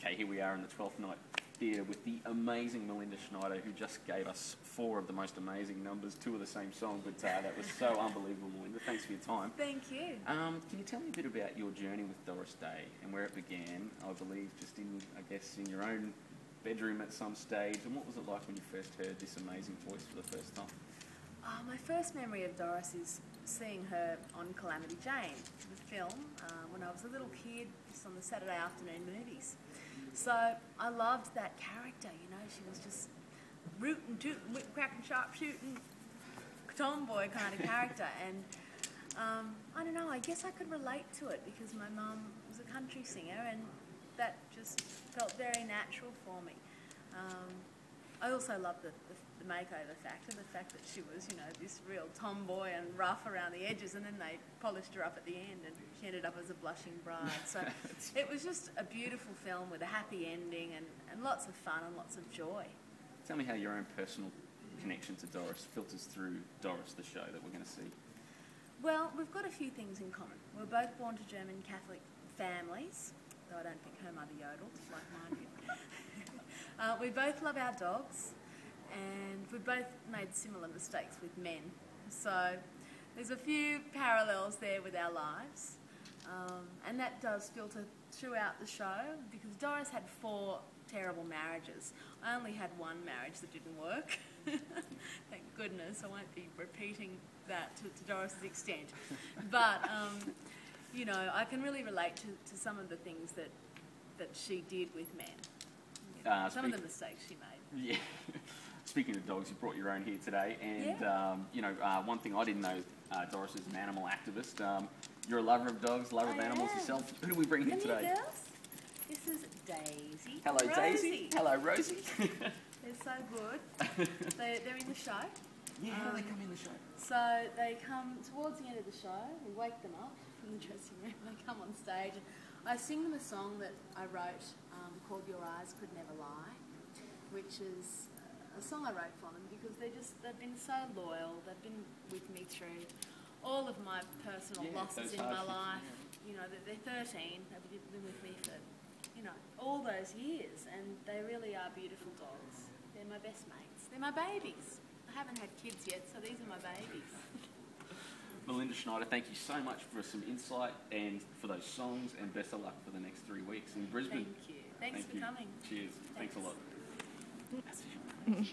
Okay, here we are in the 12th night theatre with the amazing Melinda Schneider, who just gave us four of the most amazing numbers, two of the same song, but uh, that was so unbelievable, Melinda. Thanks for your time. Thank you. Um, can you tell me a bit about your journey with Doris Day and where it began? I believe just in, I guess, in your own bedroom at some stage. And what was it like when you first heard this amazing voice for the first time? Oh, my first memory of Doris is seeing her on Calamity Jane, the film, uh, when I was a little kid, just on the Saturday afternoon movies. So I loved that character, you know, she was just rootin', tootin', whip cracking, sharp shooting, tomboy kind of character. And um, I don't know, I guess I could relate to it because my mum was a country singer and that just felt very natural for me. Um, I also loved the, the, the, makeover factor, the fact that she was, you know, this real tomboy and rough around the edges, and then they polished her up at the end, and she ended up as a blushing bride. So it was just a beautiful film with a happy ending and, and lots of fun and lots of joy. Tell me how your own personal connection to Doris filters through Doris, the show that we're going to see. Well, we've got a few things in common. We're both born to German Catholic families, though I don't think her mother yodeled like mine did. Uh, we both love our dogs, and we both made similar mistakes with men. So there's a few parallels there with our lives, um, and that does filter throughout the show because Doris had four terrible marriages. I only had one marriage that didn't work. Thank goodness, I won't be repeating that to, to Doris's extent. But, um, you know, I can really relate to, to some of the things that, that she did with men. Uh, Some of the mistakes she made. Yeah. Speaking of dogs, you brought your own here today, and yeah. um, you know uh, one thing I didn't know, uh, Doris is an animal activist. Um, you're a lover of dogs, lover I of animals am. yourself. Who do we bring here today? Girls? This is Daisy. Hello, Rosie. Daisy. Hello, Rosie. they're so good. they, are in the show. Yeah, um, they come in the show? So they come towards the end of the show. We wake them up from the dressing room. They come on stage. And I sing them a song that I wrote um, called Your Eyes Could Never Lie, which is a song I wrote for them because they just they've been so loyal. They've been with me through all of my personal yeah, losses in my life. Yeah. You know, they're 13. They've been with me for you know all those years, and they really are beautiful dogs. They're my best mates. They're my babies. I haven't had kids yet, so these are my babies. Melinda Schneider, thank you so much for some insight and for those songs, and best of luck for the next three weeks in Brisbane. Thank you. Thanks thank for you. coming. Cheers. Thanks, Thanks a lot.